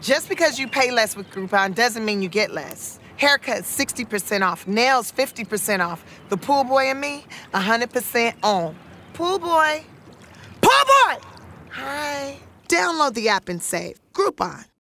Just because you pay less with Groupon doesn't mean you get less. Haircuts 60% off, nails 50% off. The pool boy and me, 100% on. Pool boy. Pool boy! Hi. Download the app and save. Groupon.